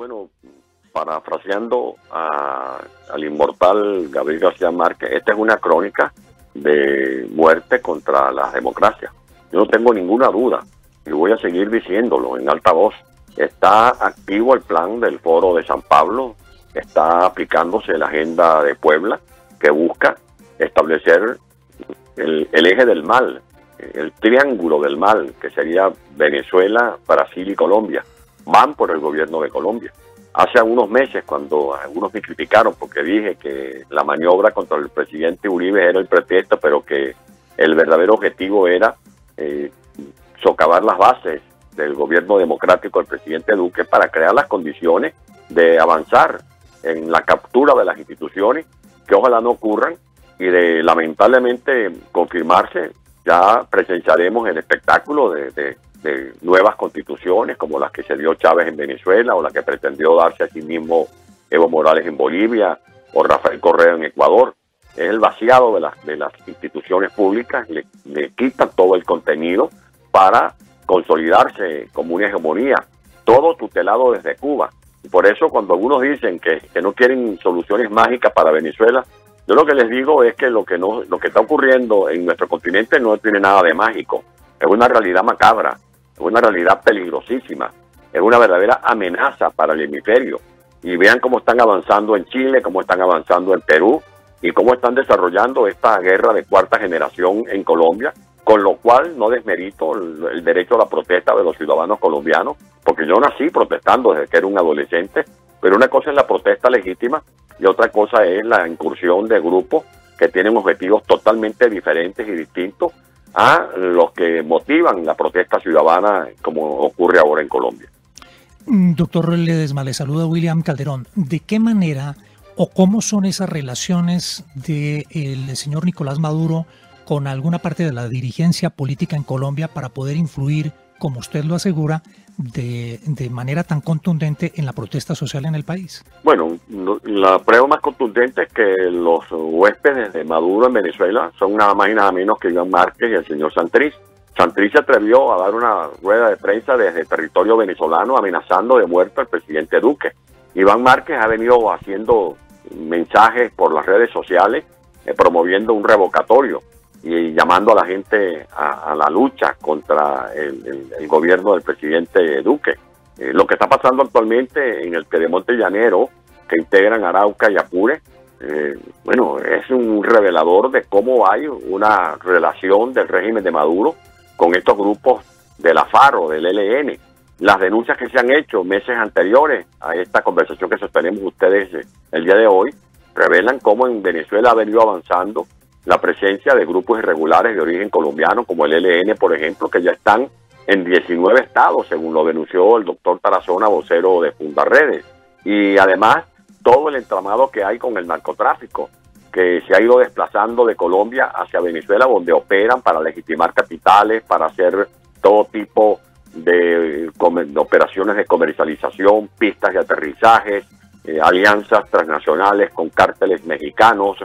Bueno, parafraseando al inmortal Gabriel García Márquez, esta es una crónica de muerte contra la democracia. Yo no tengo ninguna duda y voy a seguir diciéndolo en alta voz. Está activo el plan del Foro de San Pablo, está aplicándose la agenda de Puebla que busca establecer el, el eje del mal, el triángulo del mal, que sería Venezuela, Brasil y Colombia. Van por el gobierno de Colombia. Hace unos meses, cuando algunos me criticaron porque dije que la maniobra contra el presidente Uribe era el pretexto, pero que el verdadero objetivo era eh, socavar las bases del gobierno democrático del presidente Duque para crear las condiciones de avanzar en la captura de las instituciones, que ojalá no ocurran, y de lamentablemente confirmarse, ya presenciaremos el espectáculo de nuevas constituciones como las que se dio Chávez en Venezuela o la que pretendió darse a sí mismo Evo Morales en Bolivia o Rafael Correa en Ecuador. Es el vaciado de las, de las instituciones públicas, le, le quitan todo el contenido para consolidarse como una hegemonía, todo tutelado desde Cuba. Y por eso cuando algunos dicen que, que no quieren soluciones mágicas para Venezuela, yo lo que les digo es que lo que no, lo que está ocurriendo en nuestro continente no tiene nada de mágico, es una realidad macabra es una realidad peligrosísima, es una verdadera amenaza para el hemisferio. Y vean cómo están avanzando en Chile, cómo están avanzando en Perú y cómo están desarrollando esta guerra de cuarta generación en Colombia, con lo cual no desmerito el, derecho a la protesta de los ciudadanos colombianos, porque yo nací protestando desde que era un adolescente, pero una cosa es la protesta legítima y otra cosa es la incursión de grupos que tienen objetivos totalmente diferentes y distintos a los que motivan la protesta ciudadana como ocurre ahora en Colombia. Mm, doctor Ledesma, le saluda William Calderón. ¿De qué manera o cómo son esas relaciones del señor Nicolás Maduro con alguna parte de la dirigencia política en Colombia para poder influir, como usted lo asegura, de, de, manera tan contundente en la protesta social en el país? Bueno, la prueba más contundente es que los huéspedes de Maduro en Venezuela son nada más y nada menos que Iván Márquez y el señor Santriz. Santriz se atrevió a dar una rueda de prensa desde territorio venezolano amenazando de muerte al presidente Duque. Iván Márquez ha venido haciendo mensajes por las redes sociales eh, promoviendo un revocatorio y llamando a la gente a, la lucha contra el, gobierno del presidente Duque. Eh, lo que está pasando actualmente en el Piedemonte Llanero, que integran Arauca y Apure, eh, bueno, es un revelador de cómo hay una relación del régimen de Maduro con estos grupos de la FARO, del ELN. Las denuncias que se han hecho meses anteriores a esta conversación que sostenemos ustedes eh, el día de hoy revelan cómo en Venezuela ha venido avanzando la presencia de grupos irregulares de origen colombiano, como el ELN, por ejemplo, que ya están en 19 estados, según lo denunció el doctor Tarazona, vocero de Fundarredes. Y además, todo el entramado que hay con el narcotráfico, que se ha ido desplazando de Colombia hacia Venezuela, donde operan para legitimar capitales, para hacer todo tipo de, operaciones de comercialización, pistas de aterrizajes, eh, alianzas transnacionales con cárteles mexicanos,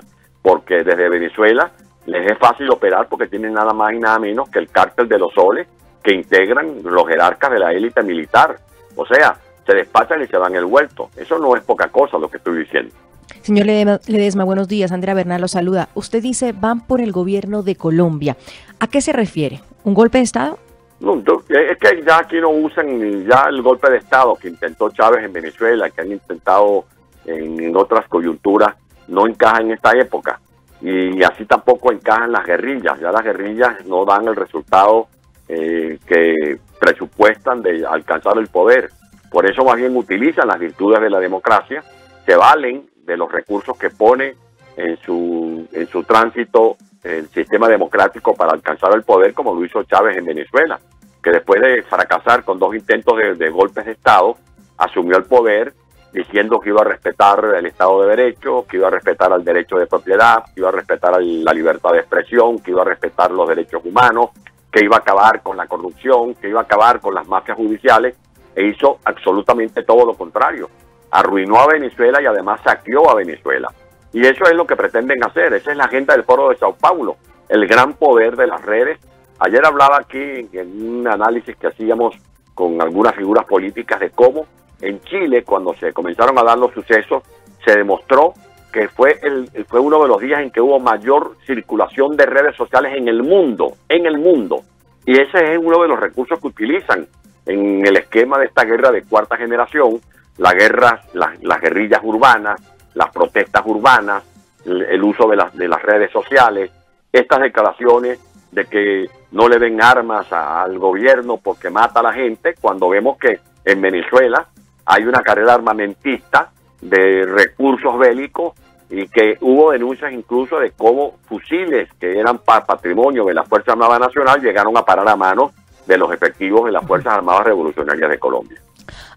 porque desde Venezuela les es fácil operar porque tienen nada más y nada menos que el cártel de los soles que integran los jerarcas de la élite militar. O sea, se despachan y se dan el vuelto. Eso no es poca cosa lo que estoy diciendo. Señor Ledesma, buenos días. Andrea Bernal lo saluda. Usted dice van por el gobierno de Colombia. ¿A qué se refiere? ¿Un golpe de Estado? No, es que ya aquí no usan ya el golpe de Estado que intentó Chávez en Venezuela, que han intentado en otras coyunturas no encaja en esta época. Y así tampoco encajan las guerrillas. Ya las guerrillas no dan el resultado eh, que presupuestan de alcanzar el poder. Por eso más bien utilizan las virtudes de la democracia, se valen de los recursos que pone en su, en su tránsito el sistema democrático para alcanzar el poder, como lo hizo Chávez en Venezuela, que después de fracasar con dos intentos de, de golpes de Estado, asumió el poder diciendo que iba a respetar el Estado de Derecho, que iba a respetar el derecho de propiedad, que iba a respetar la libertad de expresión, que iba a respetar los derechos humanos, que iba a acabar con la corrupción, que iba a acabar con las mafias judiciales, e hizo absolutamente todo lo contrario. Arruinó a Venezuela y además saqueó a Venezuela. Y eso es lo que pretenden hacer, esa es la agenda del Foro de Sao Paulo, el gran poder de las redes. Ayer hablaba aquí en un análisis que hacíamos con algunas figuras políticas de cómo en Chile, cuando se comenzaron a dar los sucesos, se demostró que fue, el, fue uno de los días en que hubo mayor circulación de redes sociales en el mundo, en el mundo. Y ese es uno de los recursos que utilizan en el esquema de esta guerra de cuarta generación, la guerra, las guerrillas urbanas, las protestas urbanas, el, uso de las, de las redes sociales, estas declaraciones de que no le den armas al gobierno porque mata a la gente, cuando vemos que en Venezuela hay una carrera armamentista de recursos bélicos y que hubo denuncias incluso de cómo fusiles que eran patrimonio de la Fuerza Armada Nacional llegaron a parar a manos de los efectivos de las Fuerzas Armadas Revolucionarias de Colombia.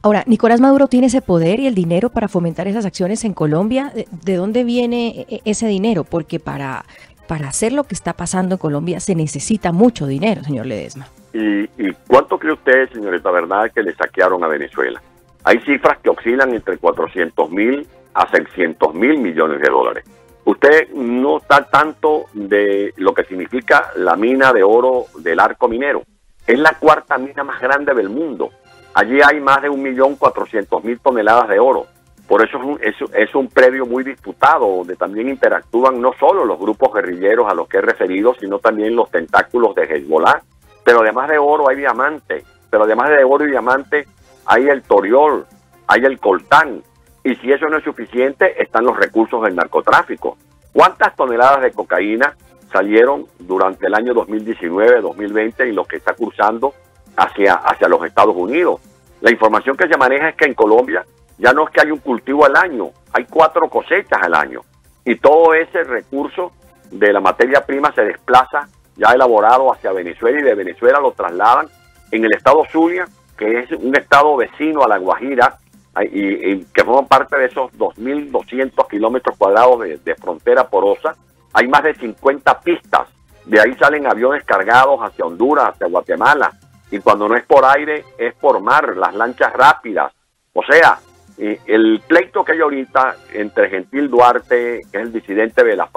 Ahora, Nicolás Maduro tiene ese poder y el dinero para fomentar esas acciones en Colombia. ¿De dónde viene e-, ese dinero? Porque para, para hacer lo que está pasando en Colombia se necesita mucho dinero, señor Ledesma. ¿Y, y cuánto cree usted, señorita Bernal, que le saquearon a Venezuela? Hay cifras que oscilan entre 400 mil a 600 mil millones de dólares. Usted no está tanto de lo que significa la mina de oro del arco minero. Es la cuarta mina más grande del mundo. Allí hay más de 1.400.000 toneladas de oro. Por eso es un, es, un predio muy disputado, donde también interactúan no solo los grupos guerrilleros a los que he referido, sino también los tentáculos de Hezbollah. Pero además de oro hay diamante. Pero además de oro y diamante hay el toriol, hay el coltán. Y si eso no es suficiente, están los recursos del narcotráfico. ¿Cuántas toneladas de cocaína salieron durante el año 2019-2020 y lo que está cursando hacia, hacia los Estados Unidos? La información que se maneja es que en Colombia ya no es que hay un cultivo al año, hay cuatro cosechas al año. Y todo ese recurso de la materia prima se desplaza ya elaborado hacia Venezuela y de Venezuela lo trasladan en el estado Zulia, que es un estado vecino a La Guajira y, que forma parte de esos 2.200 kilómetros cuadrados de, frontera porosa. Hay más de 50 pistas. De ahí salen aviones cargados hacia Honduras, hacia Guatemala. Y cuando no es por aire, es por mar, las lanchas rápidas. O sea, el pleito que hay ahorita entre Gentil Duarte, que es el disidente de la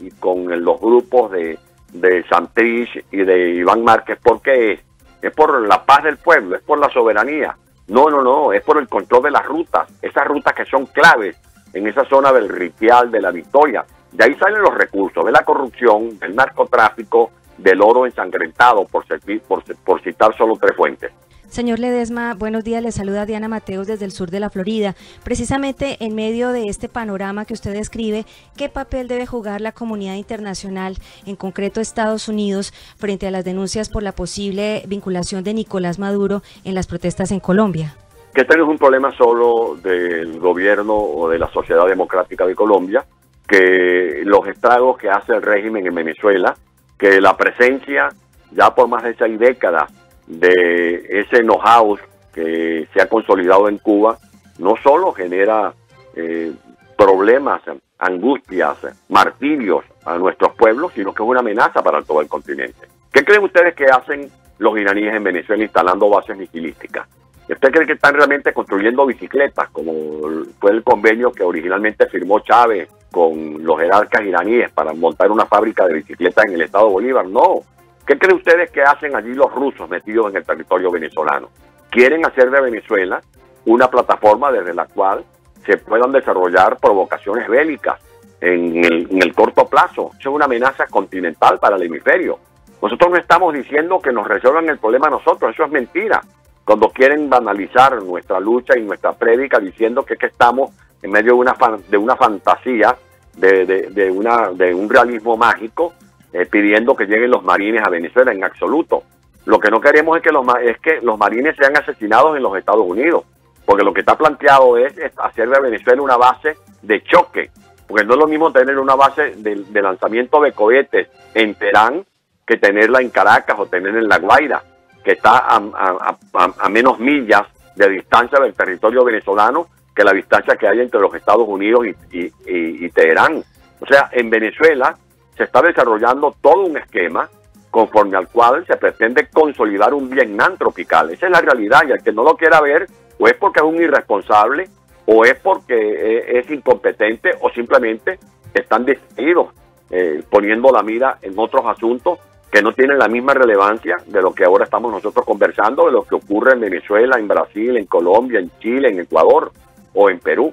y con los grupos de, de Santrich y de Iván Márquez, ¿por qué es? Es por la paz del pueblo, es por la soberanía. No, no, no, es por el control de las rutas, esas rutas que son claves en esa zona del Ritial, de la Victoria. De ahí salen los recursos de la corrupción, del narcotráfico, del oro ensangrentado, por, por, por citar solo tres fuentes. Señor Ledesma, buenos días. Le saluda Diana Mateos desde el sur de la Florida. Precisamente en medio de este panorama que usted describe, ¿qué papel debe jugar la comunidad internacional, en concreto Estados Unidos, frente a las denuncias por la posible vinculación de Nicolás Maduro en las protestas en Colombia? Que este no es un problema solo del gobierno o de la sociedad democrática de Colombia, que los estragos que hace el régimen en Venezuela, que la presencia ya por más de seis décadas de ese know-how que se ha consolidado en Cuba, no solo genera eh, problemas, angustias, martirios a nuestros pueblos, sino que es una amenaza para todo el continente. ¿Qué creen ustedes que hacen los iraníes en Venezuela instalando bases misilísticas? ¿Usted cree que están realmente construyendo bicicletas, como fue el convenio que originalmente firmó Chávez con los jerarcas iraníes para montar una fábrica de bicicletas en el estado Bolívar? No, ¿Qué creen ustedes que hacen allí los rusos metidos en el territorio venezolano? Quieren hacer de Venezuela una plataforma desde la cual se puedan desarrollar provocaciones bélicas en el, corto plazo. Eso es una amenaza continental para el hemisferio. Nosotros no estamos diciendo que nos resuelvan el problema nosotros, eso es mentira. Cuando quieren banalizar nuestra lucha y nuestra prédica diciendo que, estamos en medio de una, de una fantasía, de, una, de un realismo mágico, eh, pidiendo que lleguen los marines a Venezuela en absoluto. Lo que no queremos es que los, es que los marines sean asesinados en los Estados Unidos, porque lo que está planteado es, hacer de Venezuela una base de choque, porque no es lo mismo tener una base de, lanzamiento de cohetes en Teherán que tenerla en Caracas o tenerla en La Guaira, que está a, menos millas de distancia del territorio venezolano que la distancia que hay entre los Estados Unidos y, y Teherán. O sea, en Venezuela se está desarrollando todo un esquema conforme al cual se pretende consolidar un Vietnam tropical. Esa es la realidad y el que no lo quiera ver o es porque es un irresponsable o es porque e, es incompetente o simplemente están distraídos eh, poniendo la mira en otros asuntos que no tienen la misma relevancia de lo que ahora estamos nosotros conversando, de lo que ocurre en Venezuela, en Brasil, en Colombia, en Chile, en Ecuador o en Perú.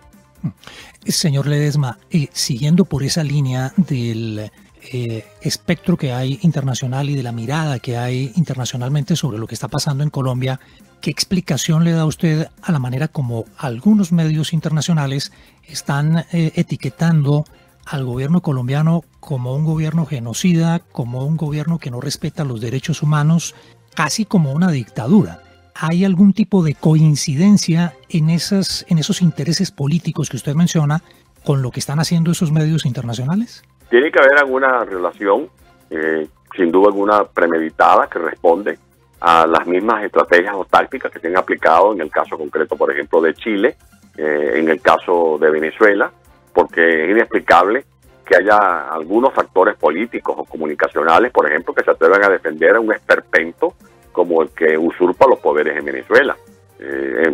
Señor Ledesma, eh, siguiendo por esa línea del eh, espectro que hay internacional y de la mirada que hay internacionalmente sobre lo que está pasando en Colombia, ¿qué explicación le da usted a la manera como algunos medios internacionales están eh, etiquetando al gobierno colombiano como un gobierno genocida, como un gobierno que no respeta los derechos humanos, casi como una dictadura. ¿Hay algún tipo de coincidencia en, esas, en esos intereses políticos que usted menciona con lo que están haciendo esos medios internacionales? Tiene que haber alguna relación, eh, sin duda alguna premeditada, que responde a las mismas estrategias o tácticas que se han aplicado en el caso concreto, por ejemplo, de Chile, eh, en el caso de Venezuela, porque es inexplicable que haya algunos factores políticos o comunicacionales, por ejemplo, que se atrevan a defender a un esperpento como el que usurpa los poderes en Venezuela. Eh,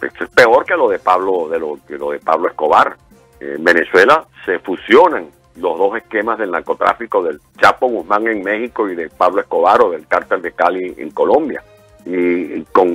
es peor que lo de Pablo, de lo, lo de Pablo Escobar. En Venezuela se fusionan los dos esquemas del narcotráfico del Chapo Guzmán en México y de Pablo Escobar o del cártel de Cali en Colombia. Y, con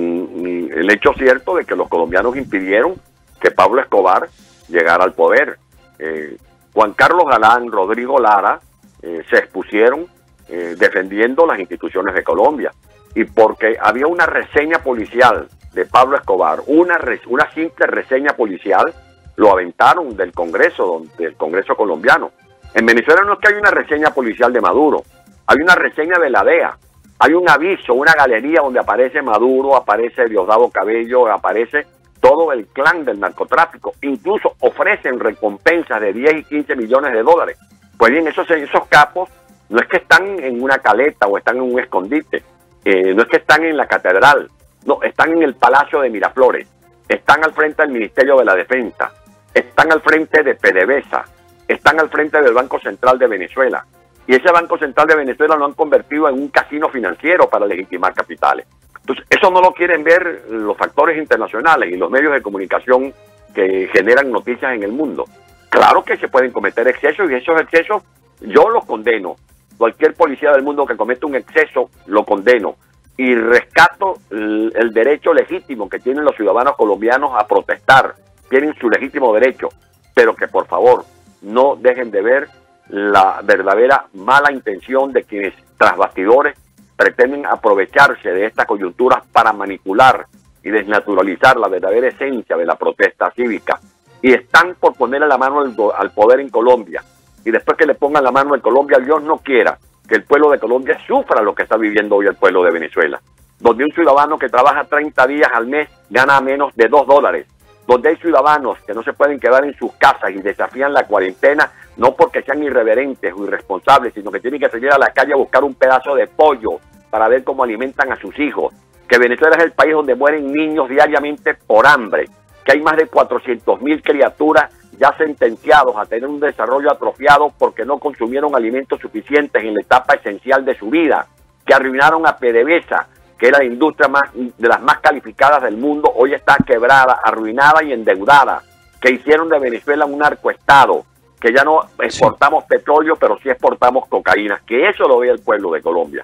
el hecho cierto de que los colombianos impidieron que Pablo Escobar llegara al poder. Eh, Juan Carlos Galán, Rodrigo Lara eh, se expusieron eh, defendiendo las instituciones de Colombia. Y porque había una reseña policial de Pablo Escobar, una, una simple reseña policial, lo aventaron del Congreso, del Congreso colombiano. En Venezuela no es que hay una reseña policial de Maduro, hay una reseña de la DEA, hay un aviso, una galería donde aparece Maduro, aparece Diosdado Cabello, aparece todo el clan del narcotráfico, incluso ofrecen recompensas de 10 y 15 millones de dólares. Pues bien, esos, capos no es que están en una caleta o están en un escondite, eh, no es que están en la catedral, no, están en el Palacio de Miraflores, están al frente del Ministerio de la Defensa, están al frente de PDVSA, están al frente del Banco Central de Venezuela. Y ese Banco Central de Venezuela lo han convertido en un casino financiero para legitimar capitales. Entonces, eso no lo quieren ver los factores internacionales y los medios de comunicación que generan noticias en el mundo. Claro que se pueden cometer excesos y esos excesos yo los condeno. Cualquier policía del mundo que cometa un exceso lo condeno y rescato el, derecho legítimo que tienen los ciudadanos colombianos a protestar. Tienen su legítimo derecho, pero que por favor no dejen de ver la verdadera mala intención de quienes tras bastidores pretenden aprovecharse de esta coyuntura para manipular y desnaturalizar la verdadera esencia de la protesta cívica. Y están por ponerle la mano al, poder en Colombia. Y después que le pongan la mano en Colombia, Dios no quiera que el pueblo de Colombia sufra lo que está viviendo hoy el pueblo de Venezuela. Donde un ciudadano que trabaja 30 días al mes gana menos de 2 dólares. Donde hay ciudadanos que no se pueden quedar en sus casas y desafían la cuarentena no porque sean irreverentes o irresponsables, sino que tienen que salir a la calle a buscar un pedazo de pollo para ver cómo alimentan a sus hijos, que Venezuela es el país donde mueren niños diariamente por hambre, que hay más de 400 mil criaturas ya sentenciados a tener un desarrollo atrofiado porque no consumieron alimentos suficientes en la etapa esencial de su vida, que arruinaron a PDVSA, que era la industria más, de las más calificadas del mundo, hoy está quebrada, arruinada y endeudada, que hicieron de Venezuela un narcoestado, que ya no exportamos petróleo, pero sí exportamos cocaína, que eso lo ve el pueblo de Colombia.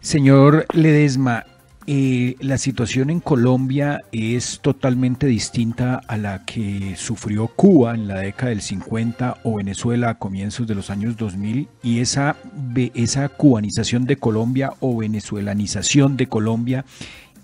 Señor Ledesma, eh, la situación en Colombia es totalmente distinta a la que sufrió Cuba en la década del 50 o Venezuela a comienzos de los años 2000 y esa, esa cubanización de Colombia o venezuelanización de Colombia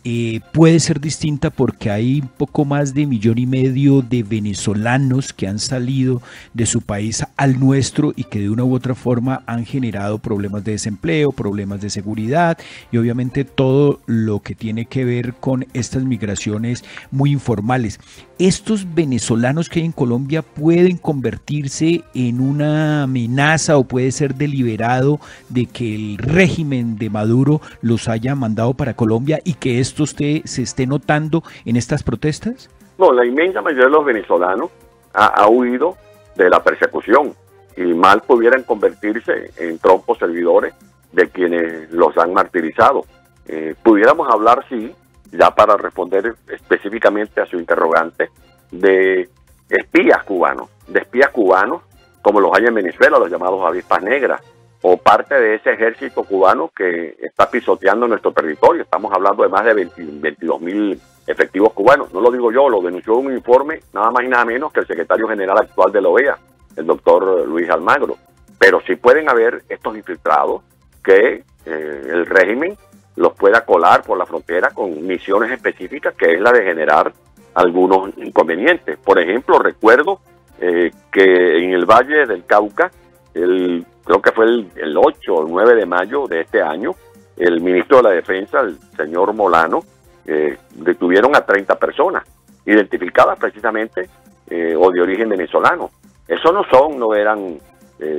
eh, puede ser distinta porque hay un poco más de millón y medio de venezolanos que han salido de su país al nuestro y que de una u otra forma han generado problemas de desempleo, problemas de seguridad y obviamente todo lo que tiene que ver con estas migraciones muy informales. Estos venezolanos que hay en Colombia pueden convertirse en una amenaza o puede ser deliberado de que el régimen de Maduro los haya mandado para Colombia y que esto usted se esté notando en estas protestas? No, la inmensa mayoría de los venezolanos ha, huido de la persecución y mal pudieran convertirse en trompos servidores de quienes los han martirizado. Eh, pudiéramos hablar, sí, ya para responder específicamente a su interrogante, de espías cubanos, de espías cubanos, como los hay en Venezuela, los llamados avispas negras, o parte de ese ejército cubano que está pisoteando nuestro territorio. Estamos hablando de más de 22 mil efectivos cubanos. No lo digo yo, lo denunció un informe nada más y nada menos que el secretario general actual de la OEA, el doctor Luis Almagro. Pero sí pueden haber estos infiltrados que eh, el régimen los pueda colar por la frontera con misiones específicas, que es la de generar algunos inconvenientes. Por ejemplo, recuerdo eh, que en el Valle del Cauca, el, creo que fue el, 8 o 9 de mayo de este año, el ministro de la Defensa, el señor Molano, eh, detuvieron a 30 personas, identificadas precisamente eh, o de origen venezolano. Eso no son, no eran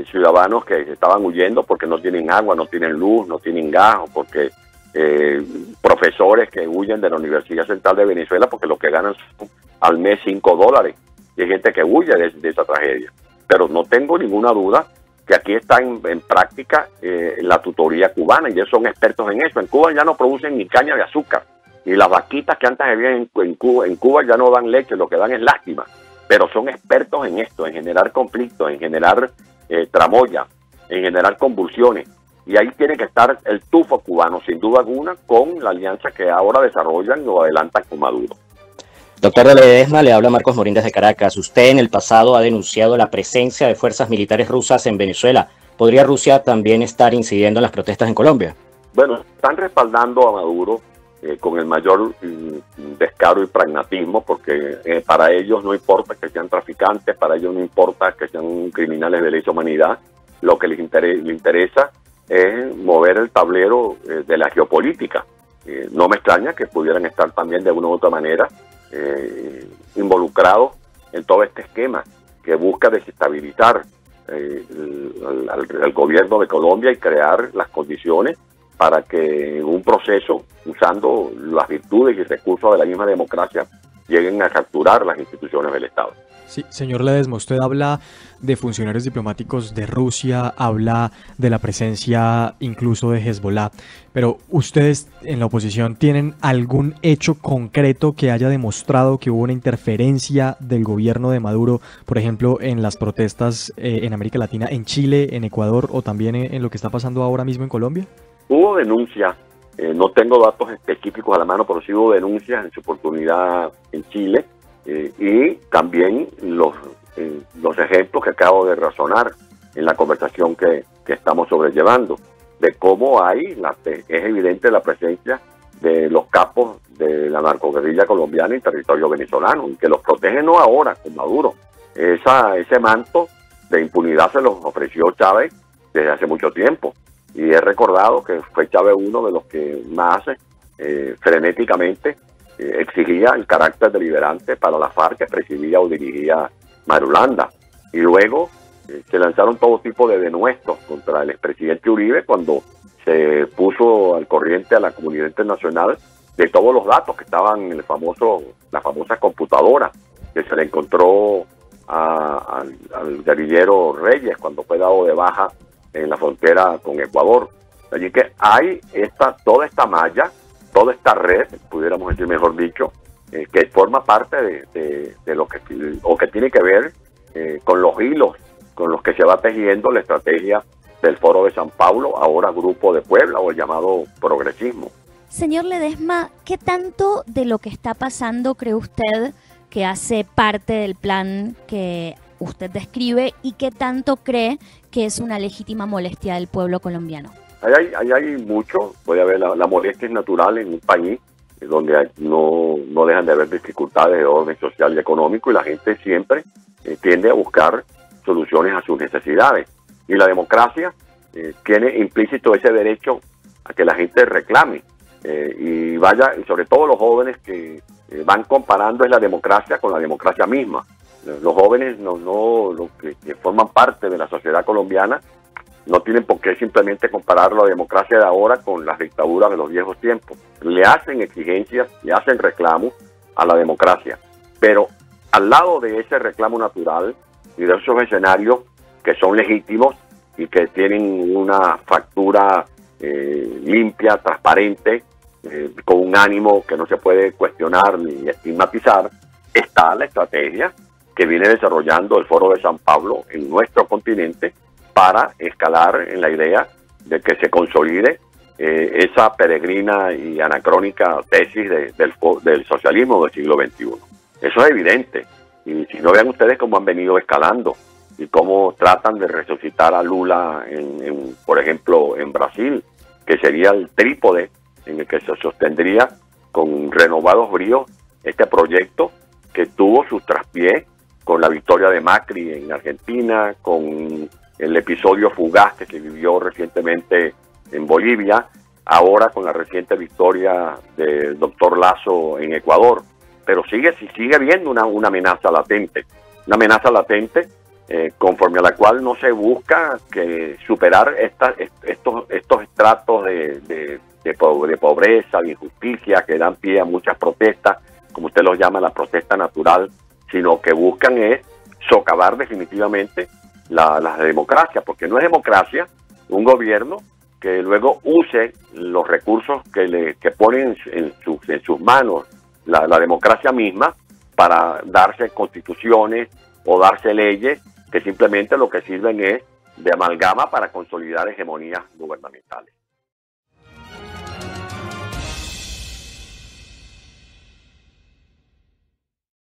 ciudadanos que estaban huyendo porque no tienen agua, no tienen luz, no tienen gas, o porque profesores que huyen de la Universidad Central de Venezuela porque lo que ganan son al mes 5 dólares y hay gente que huye de, esa tragedia. Pero no tengo ninguna duda que aquí está en, práctica eh, la tutoría cubana y ellos son expertos en eso. En Cuba ya no producen ni caña de azúcar y las vaquitas que antes había en, Cuba, en Cuba ya no dan leche, lo que dan es lástima. Pero son expertos en esto, en generar conflictos, en generar eh, tramoya, en generar convulsiones. Y ahí tiene que estar el tufo cubano, sin duda alguna, con la alianza que ahora desarrollan o adelantan con Maduro. Doctor de Ledesma, le habla Marcos Morín desde Caracas. Usted en el pasado ha denunciado la presencia de fuerzas militares rusas en Venezuela. ¿Podría Rusia también estar incidiendo en las protestas en Colombia? Bueno, están respaldando a Maduro eh, con el mayor mm, descaro y pragmatismo, porque eh, para ellos no importa que sean traficantes, para ellos no importa que sean criminales de lesa humanidad, lo que les, interesa es mover el tablero eh, de la geopolítica. no me extraña que pudieran estar también de una u otra manera eh, involucrados en todo este esquema que busca desestabilizar eh, gobierno de Colombia y crear las condiciones para que en un proceso, usando las virtudes y recursos de la misma democracia, lleguen a capturar las instituciones del Estado. Sí, señor Ledesma, usted habla de funcionarios diplomáticos de Rusia, habla de la presencia incluso de Hezbollah, pero ustedes en la oposición tienen algún hecho concreto que haya demostrado que hubo una interferencia del gobierno de Maduro, por ejemplo, en las protestas eh, en América Latina, en Chile, en Ecuador o también en, lo que está pasando ahora mismo en Colombia? Hubo denuncias, eh, no tengo datos específicos a la mano, pero sí hubo denuncias en su oportunidad en Chile eh, y también los, eh, los ejemplos que acabo de razonar en la conversación que, estamos sobrellevando, de cómo hay, la, es evidente la presencia de los capos de la narcoguerrilla colombiana en territorio venezolano, y que los protegen no ahora con Maduro. Esa, ese manto de impunidad se los ofreció Chávez desde hace mucho tiempo. Y he recordado que fue Chávez uno de los que más eh, frenéticamente exigía el carácter deliberante para la FARC que presidía o dirigía Marulanda. Y luego eh, se lanzaron todo tipo de denuestos contra el expresidente Uribe cuando se puso al corriente a la comunidad internacional de todos los datos que estaban en el famoso, la famosa computadora que se le encontró al, al guerrillero Reyes cuando fue dado de baja en la frontera con Ecuador. Allí que hay esta, toda esta malla toda esta red, pudiéramos decir mejor dicho, eh, que forma parte de, lo que, o que tiene que ver eh, con los hilos con los que se va tejiendo la estrategia del Foro de San Paulo, ahora Grupo de Puebla o el llamado progresismo. Señor Ledesma, ¿qué tanto de lo que está pasando cree usted que hace parte del plan que usted describe y qué tanto cree que es una legítima molestia del pueblo colombiano? Ahí hay, mucho, voy a ver, la, molestia es natural en un país donde no, no dejan de haber dificultades de orden social y económico y la gente siempre eh, tiende a buscar soluciones a sus necesidades. Y la democracia eh, tiene implícito ese derecho a que la gente reclame eh, y vaya, y sobre todo los jóvenes que van comparando es la democracia con la democracia misma. Los jóvenes no, no los que forman parte de la sociedad colombiana no tienen por qué simplemente comparar la democracia de ahora con las dictaduras de los viejos tiempos. Le hacen exigencias, le hacen reclamos a la democracia. Pero al lado de ese reclamo natural y de esos escenarios que son legítimos y que tienen una factura eh, limpia, transparente, eh, con un ánimo que no se puede cuestionar ni estigmatizar, está la estrategia que viene desarrollando el Foro de San Pablo en nuestro continente para escalar en la idea de que se consolide eh, esa peregrina y anacrónica tesis del, del socialismo del siglo XXI. Eso es evidente. Y si no vean ustedes cómo han venido escalando y cómo tratan de resucitar a Lula, en, por ejemplo, en Brasil, que sería el trípode en el que se sostendría con renovados bríos este proyecto que tuvo sus traspiés con la victoria de Macri en Argentina, con el episodio fugaz que se vivió recientemente en Bolivia, ahora con la reciente victoria del doctor Lazo en Ecuador. Pero sigue, sigue habiendo una, una amenaza latente, una amenaza latente eh, conforme a la cual no se busca que superar estos, estos estratos de, de, de, pobreza, de injusticia que dan pie a muchas protestas, como usted los llama la protesta natural, sino que buscan es socavar definitivamente la, la democracia, porque no es democracia un gobierno que luego use los recursos que le que ponen en, sus, manos la democracia misma para darse constituciones o darse leyes que simplemente lo que sirven es de amalgama para consolidar hegemonías gubernamentales.